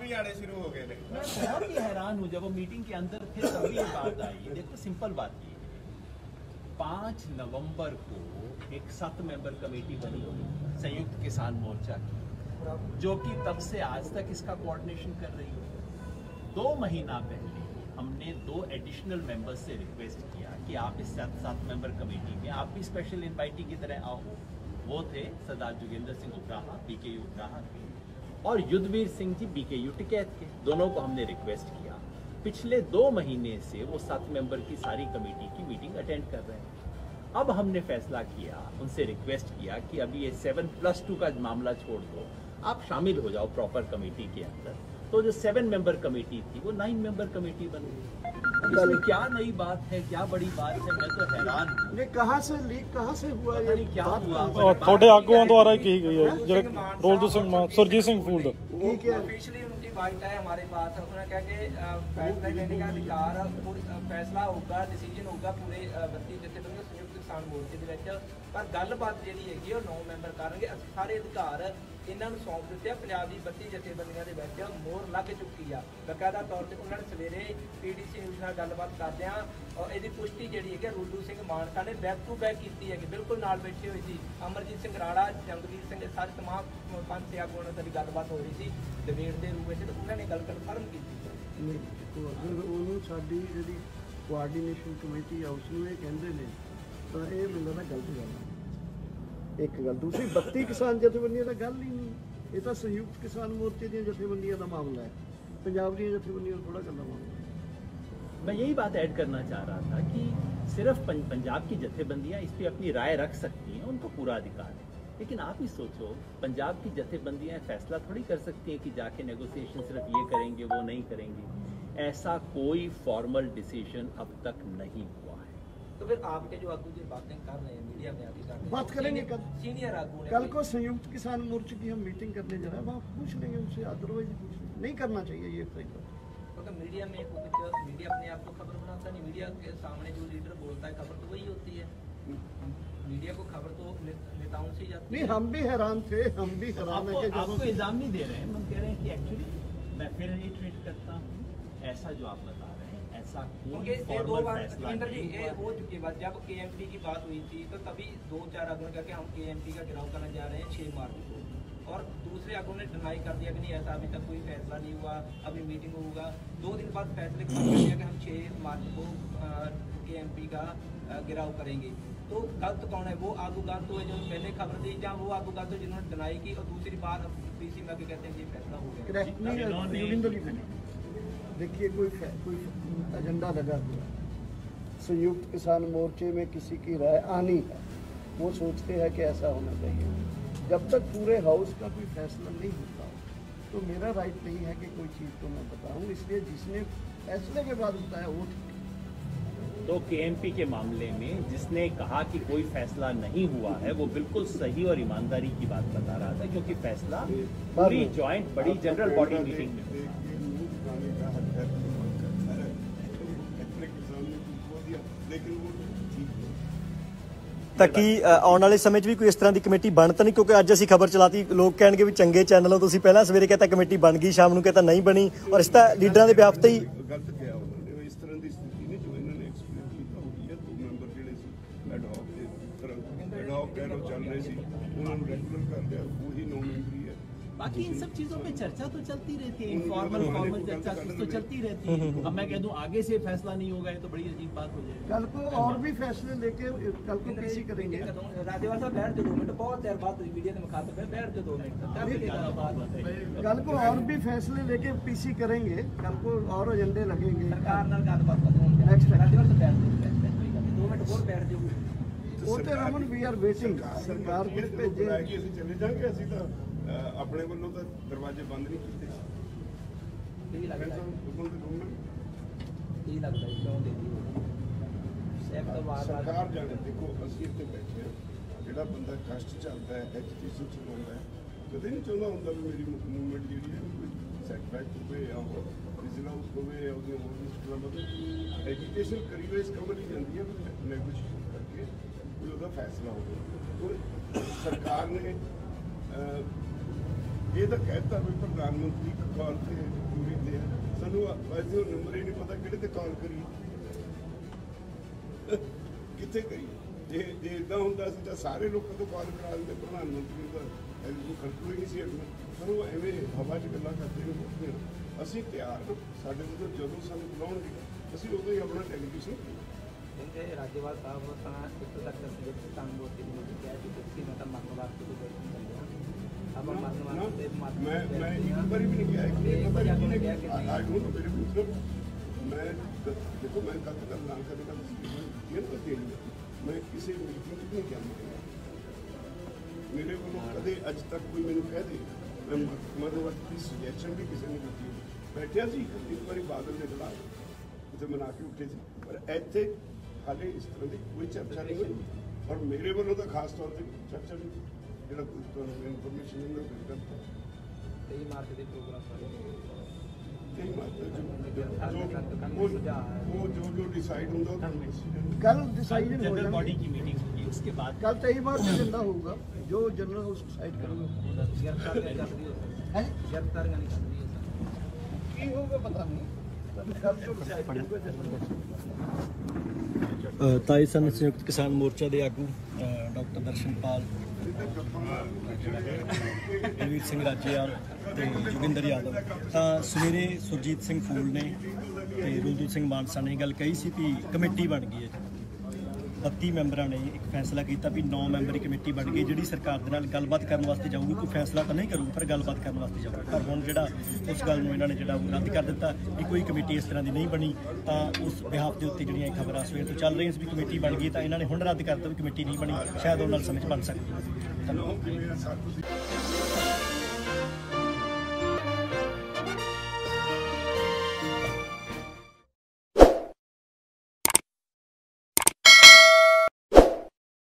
भी आड़े शुरू हो गए थे। मैं बहुत ही हैरान हूँ, जब वो मीटिंग के अंदर थे तभी ये बात आई। देखो सिंपल बात ये पाँच नवंबर को एक सात मेंबर कमेटी बनी संयुक्त किसान मोर्चा की, जो कि तब से आज तक इसका कोऑर्डिनेशन कर रही है। दो महीना पहले हमने दो एडिशनल मेंबर्स से रिक्वेस्ट किया कि आप इस सात सात मेंबर कमेटी में, आप भी स्पेशल इन्वाइटी की तरह आओ। वो थे सरदार जोगेंद्र सिंह उपराहा पी के उपराहा और युद्धवीर सिंह जी बीके यू टिकैत के। दोनों को हमने रिक्वेस्ट किया। पिछले दो महीने से वो सात मेंबर की सारी कमेटी की मीटिंग अटेंड कर रहे हैं। अब हमने फैसला किया, उनसे रिक्वेस्ट किया कि अभी ये सेवन प्लस टू का मामला छोड़ दो। आप शामिल हो जाओ प्रॉपर कमेटी के अंदर। तो जो सेवन मेंबर कमेटी थी, वो नाइन मेंबर कमेटी बन गई। इसमें क्या नई बात है क्या बड़ी बात है मैं तो हैरान हूँ ये कहाँ से लीक कहाँ से हुआ पता ये नहीं क्या बात हुआ कहाँ ਅਹ ਤੁਹਾਡੇ ਆਗੂਆਂ ਦੁਆਰਾ ਹੀ ਕਹੀ ਗਈ ਹੈ ਜਿਹੜੇ ਰੋਲਦੂ ਸਿੰਘ ਮਾਨ ਸੁਰਜੀਤ ਸਿੰਘ ਫੂਲ ਦਾ से? ठीक है ऑफिशियली उनकी बाइट है हमारे पास उन्होंने कहा कि अ, फैसला लेने का अधिकार पूरी- अ, फैसला होगा ਡਿਸੀਜਨ ਹੋਊਗਾ ਪੂਰੇ ਅ, 32 ਜਥੇਬੰਦੀਆਂ ਸੰਯੁਕਤ ਕਿਸਾਨ ਮੋਰਚੇ ਦੇ ਵਿੱਚ ਪਰ ਗੱਲਬਾਤ ਜਿਹੜੀ ਹੈਗੀ ਉਹ 9 ਮੈਂਬਰ ਕਰਨਗੇ। ਅਸੀਂ ਸਾਰੇ ਅਧਿਕਾਰ ਇਹਨਾਂ ਨੂੰ ਸੌਂਪ ਦਿੱਤੇ ਆ। ਪੰਜਾਬ ਦੀ 32 ਜਥੇਬੰਦੀਆਂ ਦੇ ਵਿੱਚ ਮੋਹਰ ਲੱਗ ਚੁੱਕੀ ਆ। ਬਕਾਇਦਾ ਤੌਰ ਤੇ ਉਹਨਾਂ ਨੇ ਸਵੇਰੇ ਪੀਡੀਸੀ ਨਿਊਜ਼ ਨਾਲ ਗੱਲਬਾਤ ਕਰਦਿਆਂ ਔਰ ਇਹਦੀ ਪੁਸ਼ਟੀ ਜਿਹੜੀ ਹੈਗੀ ਆ, ਰੁੱਲੂ ਸਿੰਘ ਮਾਨਸਾ ਨੇ ਬੈਕ ਟੂ ਬੈਕ ਕੀਤੀ ਹੈਗੀ। ਬਿਲਕੁਲ ਨਾਲ ਬੈਠੇ ਹੋਏ ਸੀ। ਅਮਰਜੀਤ ਸਿੰਘ ਰਾੜਾ ਜੰਗਵੀਰ ਸਿੰਘ ਸਾਰੇ ਤਮਾਮ ਪੰਜ ਛੇ ਆਗੂਆਂ ਦੀ ਗੱਲਬਾਤ ਹੋ ਰਹੀ ਸੀ। ਡਿਬੇਟ ਦੇ ਰੂਪ ਵਿੱਚ ਉਹਨਾਂ ਨੇ ਗੱਲ ਕਨਫਰਮ ਕੀਤੀ। ਉਹਨੂੰ ਸਾਡੀ ਜਿਹੜੀ ਕੋਆਰਡੀਨੇਸ਼ਨ ਕਮੇਟੀ ਆ ਉਸ ਨੂੰ ਇਹ ਕਹਿੰਦੇ ਨੇ ਤਾਂ ਇਹ ਮੈਨੂੰ ਲੱਗਦਾ ਗਲਤ ਗੱਲ ਹੈ ਇੱਕ ਗੱਲ ਦੂਸਰੀ 32 ਕਿਸਾਨ ਜਥੇਬੰਦੀਆਂ ਦਾ ਗੱਲ ਹੀ ਨਹੀਂ ਇਹ ਤਾਂ ਸੰਯੁਕਤ ਕਿਸਾਨ ਮੋਰਚੇ ਦੀਆਂ ਜਥੇਬੰਦੀਆਂ ਦਾ ਮਾਮਲਾ ਹੈ ਪੰਜਾਬ ਦੀਆਂ ਜਥੇਬੰਦੀਆਂ ਦਾ ਥੋੜਾ ਗੱਲਾਂ ਮਾਮਲਾ ਹੈ मैं यही बात ऐड करना चाह रहा था कि सिर्फ पं, पंजाब की जथेबंदियां इस पे अपनी राय रख सकती हैं उनको पूरा अधिकार है लेकिन आप ही सोचो पंजाब की जथेबंदियां फैसला थोड़ी कर सकती हैं कि जाके नेगोशिएशन सिर्फ ये करेंगे वो नहीं करेंगे ऐसा कोई फॉर्मल डिसीजन अब तक नहीं हुआ है तो फिर आपके जो आगू जो बातें कर रहे हैं मीडिया में आके कर रहे बात करेंगे कल। सीनियर आगू कल को संयुक्त किसान मोर्चे की हम मीटिंग करने जा रहे हैं। वहाँ पूछ लेंगे उनसे अदरवाइज़ पूछ लेंगे। नहीं करना चाहिए ये फैसला क्योंकि मीडिया में कुछ मीडिया अपने आप को खबर बनाता नहीं। मीडिया के सामने जो लीडर बोलता है खबर तो वही होती है। मीडिया को खबर तो नेताओं से ही जाती नहीं हम भी हैरान थे हम भी हैरान है आपको कि आपको इल्ज़ाम नहीं दे रहे हैं हम कह रहे हैं कि एक्चुअली मैं फिर रिट्रीट करता हूँ ऐसा जो आप बता रहे हैं। ऐसा क्योंकि कोई ये दो बार फैसला जी ये हो चुकी बात जब केएमपी की बात हुई थी तो तभी दो चार आगू ने कहा कि हम केएमपी का गिराव करने जा रहे हैं छह मार्च को। और दूसरे आगू ने डिनाई कर दिया कि नहीं ऐसा अभी तक कोई फैसला नहीं हुआ अभी मीटिंग होगा। दो दिन बाद फैसले के बाद कर दिया कि हम छह मार्च को केएमपी का अ, गिराव करेंगे। तो गलत कौन है? वो आगू गलत हुए जो पहले खबर दी जहाँ वो आगू गलत हुए जिन्होंने डिनाई की और दूसरी बात पीसी में कहते हैं कि फैसला हो गया। देखिए कोई कोई एजेंडा लगा हुआ संयुक्त किसान मोर्चे में किसी की राय आनी है वो सोचते हैं कि ऐसा होना चाहिए। जब तक पूरे हाउस का कोई फैसला नहीं होता तो मेरा राइट नहीं है कि कोई चीज़ को मैं बताऊँ। इसलिए जिसने फैसले के बाद बताया वो। तो केएमपी के मामले में जिसने कहा कि कोई फैसला नहीं हुआ है वो बिल्कुल सही और ईमानदारी की बात बता रहा था क्योंकि फैसला पूरी ज्वाइंट बड़ी जनरल बॉडी मीटिंग में ਤਾਂ ਕੀ ਆਉਣ ਵਾਲੇ ਸਮੇਂ 'ਚ ਵੀ ਕੋਈ ਇਸ ਤਰ੍ਹਾਂ ਦੀ ਕਮੇਟੀ ਬਣ ਤਾਂ ਨਹੀਂ? ਕਿਉਂਕਿ ਅੱਜ ਅਸੀਂ ਖਬਰ ਚਲਾਤੀ, ਲੋਕ ਕਹਿਣਗੇ ਵੀ ਚੰਗੇ ਚੈਨਲ ਹੋ ਤੁਸੀਂ ਪਹਿਲਾਂ ਸਵੇਰੇ ਕਹਿੰਦਾ ਕਮੇਟੀ ਬਣ ਗਈ, ਸ਼ਾਮ ਨੂੰ ਕਹਿੰਦਾ ਨਹੀਂ ਬਣੀ। ਔਰ ਇਸ ਤਾਂ ਲੀਡਰਾਂ ਦੇ ਵਿਆਪ ਤੇ ਹੀ ਗਲਤ ਕਿਹਾ ਉਹਨਾਂ ਨੇ ਇਸ ਤਰ੍ਹਾਂ ਦੀ ਸਥਿਤੀ ਨਹੀਂ ਜੋ ਇਹਨਾਂ ਨੇ ਐਕਸਪਲੇਨ ਕੀਤਾ ਹੋਈ ਹੈ। ਦੋ ਮੈਂਬਰ ਜਿਹੜੇ ਸੀ ਐਡਹੌਕ ਦੇ ਤਰ੍ਹਾਂ ਐਡਹੌਕ ਕਹਿ ਚੱਲ ਰਹੇ ਸੀ, ਉਹਨਾਂ ਨੂੰ ਰੈਗੂਲਰ ਕਰ ਦਿਆ ਉਹੀ ਨੌ ਮੈਂਬਰੀ बाकी इन सब चीजों पे चर्चा तो चलती रहती है इनफॉर्मल फॉर्मल चर्चा कुछ तो चलती रहती है अब मैं कह दूं आगे से फैसला नहीं होगा ये तो बड़ी अजीब बात हो जाएगी कल को और भी फैसले लेके कल को पीसी करेंगे राजेवाल साहब बैठ जाओ दो मिनट बहुत देर बाद हुई मीडिया ने मुखातब है बैठ जाओ दो मिनट काफी ज्यादा देर बात बाद बताइए कल को और भी फैसले लेके पीसी करेंगे कल को और एजेंडे लगेंगे ਸਰਕਾਰ ਨਾਲ ਗੱਲਬਾਤ ਕਦੋਂ ਹੋਣੀ Next time. ਰਾਜੇਵਾਲ ਸਾਹਿਬ ਬੈਠ ਜਾਓ ਬੈਠ ਜਾਓ ਦੋ ਮਿੰਟ ਹੋਰ ਬੈਠ ਜਾਓ वो तो रमन वी आर वेटिंग सरकार कुछ ਨੇ भेजे ਬੁਲਾਇਆ ਕਿ ਅਸੀਂ ਚਲੇ ਜਾਾਂਗੇ ਅਸੀਂ ਤਾਂ ਅਹ, ਆਪਣੇ ਵੱਲੋਂ ਤਾਂ ਦਰਵਾਜ਼ੇ ਬੰਦ ਨਹੀਂ ਕੀਤੇ। ਸੀ ਕੀ ਲੱਗਦਾ ਹੈ। ਹੁਕਮ ਤੇ ਗਵਰਨਮੈਂਟ ਕੀ ਲੱਗਦਾ ਕਿਉਂ ਦੇਦੀ ਸੈਕ ਤੋਂ ਬਾਅਦ ਸਰਕਾਰ ਜਾਣੇ ਦੇਖੋ ਅਸੀਂ ਇੱਥੇ ਬੈਠੇ ਹਾਂ। ਜਿਹੜਾ ਬੰਦਾ ਕਸ਼ਟ ਚੱਲਦਾ ਹੈ ਐਜੀਟੇਸ਼ਨ ਚਲਾਉਂਦਾ ਹੈ। ਕਦੇ ਨਹੀਂ ਚਾਹੁੰਦਾ ਹੁੰਦਾ ਵੀ ਮੇਰੀ ਮੂਵਮੈਂਟ ਜਿਹੜੀ ਹੈ ਕੋਈ ਸੈਟਬੈਕ ਹੋਵੇ ਜਾਂ ਹੋਰ ਬਿਜ਼ਨਸ ਹੋਵੇ ਜਾਂ ਉਹਦੀਆਂ ਹੋਰ ਮੁਸ਼ਕਲਾਂ ਮਤਲਬ ਐਜੀਟੇਸ਼ਨ ਕਰੀ ਹੋਈ ਇਸ ਹੀ ਜਾਂਦੀ ਹੈ ਨੈਗੋਸ਼ੀਏਸ਼ਨ ਕਰਕੇ ਕੋਈ ਉਹਦਾ ਫੈਸਲਾ ਹੋਵੇ। ਸਰਕਾਰ ਨੇ ਇਹ ਤਾਂ ਕਹਿਤਾ ਵੀ ਪ੍ਰਧਾਨ ਮੰਤਰੀ ਕਾਲ ਤੇ ਪੂਰੀ ਤੇ ਸਾਨੂੰ ਵੈਸੇ ਉਹ ਨੰਬਰ ਹੀ ਨਹੀਂ ਪਤਾ ਕਿਹੜੇ ਤੇ ਕਾਲ ਕਰੀਏ ਕਿੱਥੇ ਕਰੀਏ ਜੇ ਜੇ ਇਦਾਂ ਹੁੰਦਾ ਸੀ ਤਾਂ ਸਾਰੇ ਲੋਕਾਂ ਤੋਂ ਕਾਲ ਕਰਾ ਦਿੰਦੇ ਪ੍ਰਧਾਨ ਮੰਤਰੀ ਦਾ। ਐਵੇਂ ਕੋਈ ਹੀ ਨਹੀਂ ਸੀ ਪਰ ਉਹ ਐਵੇਂ ਹਵਾ 'ਚ ਗੱਲਾਂ ਕਰਦੇ ਨੇ ਮੁੱਕਦੇ ਅਸੀਂ ਤਿਆਰ ਸਾਡੇ ਕੋਲ ਜਦੋਂ ਸਾਨੂੰ ਬੁਲਾਉਣਗੇ, ਅਸੀਂ ਉਦੋਂ ਹੀ ਆਪਣਾ ਡੈਲੀਗੇਸ਼ਨ ਕਹਿੰਦੇ ਰਾਜੇਵਾਲ ਸਾਹਿਬ ਤਾਂ ਇੱਥੋਂ ਤੱਕ ਸੰਯੁਕਤ ਕਿਸਾਨ ਮੋਰਚੇ ਦੀ ਮੀਟਿੰਗ ਕਿਹਾ ਕਿ ਤੁਸੀਂ ਮੈਂ मैं मतलब तो मेरे को कदे अज तक कोई मैंने कह दे। मैं मध्यवर्त की सुजैशन भी किसी ने की। बैठा सी एक बारी बादल के खिलाफ जिथे मना के उठे सी पर इतने हाले इस तरह की कोई चर्चा नहीं हुई। और मेरे वालों तो खास तौर पर चर्चा नहीं हुई। ਖਿਲਾਫ ਉੱਥੇ ਮਨਾ ਕੇ ਉੱਠੇ ਸੀ ਪਰ ਇੱਥੇ ਹਾਲੇ ਇਸ ਤਰ੍ਹਾਂ ਦੀ ਕੋਈ ਚਰਚਾ ਨਹੀਂ ਹੋਈ ਔਰ ਮੇਰੇ ਵੱਲੋਂ ਤਾਂ ਖਾਸ ਤੌਰ ਤੇ ਚਰਚਾ ਨਹੀਂ ਹੋਈ। ਜਿਹੜਾ ਕੁਝ ਤੁਹਾਨੂੰ ਇਨਫੋਰਮੇਸ਼ਨ ਮਿਲ ਰਹੀ ਹੈ 23 ਮਾਰਚ ਦੇ ਪ੍ਰੋਗਰਾਮ ਬਾਰੇ ਨਹੀਂ ਮਾਤਰ ਜੋ ਗਿਰਫਤਾਰ ਜੋ- ਕਰਨ ਦਾ ਉਹ ਸੁਝਾਅ ਹੈ। ਉਹ ਜੋ ਜੋ ਡਿਸਾਈਡ ਹੁੰਦਾ ਉਹ ਤੁਹਾਨੂੰ decision कल डिसाइड हो जनरल बॉडी जाएगा की मीटिंग होगी उसके बाद कल तेईस मार्च को जिंदा होगा जो जनरल उसको डिसाइड करेंगे गिरफ्तार नहीं कर रही हो सर है गिरफ्तार नहीं कर रही हो सर की होगा पता नहीं कल तो डिसाइड करेंगे ਅ, ਤਾਏ ਸਨ ਸੰਯੁਕਤ ਕਿਸਾਨ ਮੋਰਚਾ ਦੇ ਆਗੂ ਅ, ਡਾਕਟਰ ਦਰਸ਼ਨਪਾਲ ਬਲਵੀਰ ਸਿੰਘ ਰਾਜੇਵਾਲ ਤੇ ਜੋਗਿੰਦਰ ਯਾਦਵ। ਤਾਂ ਸਵੇਰੇ ਸੁਰਜੀਤ ਸਿੰਘ ਫੂਲ ਨੇ ਤੇ ਰੁਲਦੂ ਸਿੰਘ ਮਾਨਸਾ ਨੇ ਗੱਲ ਕਹੀ ਸੀ ਕਿ ਕਮੇਟੀ ਬਣ ਗਈ ਹੈ। 32 ਮੈਂਬਰਾਂ ਨੇ ਇੱਕ ਫੈਸਲਾ ਕੀਤਾ ਵੀ 9 ਮੈਂਬਰੀ ਕਮੇਟੀ ਬਣ ਗਈ, ਜਿਹੜੀ ਸਰਕਾਰ ਦੇ ਨਾਲ ਗੱਲਬਾਤ ਕਰਨ ਵਾਸਤੇ ਜਾਊਗੀ। ਕੋਈ ਫੈਸਲਾ ਤਾਂ ਨਹੀਂ ਕਰੂਗੀ, ਪਰ ਗੱਲਬਾਤ ਕਰਨ ਵਾਸਤੇ ਜਾਊਗੀ। ਪਰ ਹੁਣ ਜਿਹੜਾ ਉਸ ਗੱਲ ਨੂੰ ਇਹਨਾਂ ਨੇ ਜਿਹੜਾ ਉਹ ਰੱਦ ਕਰ ਦਿੱਤਾ ਕਿ ਕੋਈ ਕਮੇਟੀ ਇਸ ਤਰ੍ਹਾਂ ਦੀ ਨਹੀਂ ਬਣੀ, ਤਾਂ ਉਸ ਬਿਹਾਫ ਦੇ ਉੱਤੇ ਜਿਹੜੀਆਂ ਇਹ ਖਬਰਾਂ ਸਵੇਰ ਤੋਂ ਚੱਲ ਰਹੀਆਂ ਸੀ ਵੀ ਕਮੇਟੀ ਬਣ ਗਈ, ਤਾਂ ਇਹਨਾਂ ਨੇ ਹੁਣ ਰੱਦ ਕਰਤਾ ਵੀ ਕਮੇਟੀ ਨਹੀਂ ਬਣੀ, ਸ਼ਾਇਦ ਉਹਨਾਂ ਨਾਲ ਸਮਝ ਬਣ ਸਕਦੀ No, primer asalto.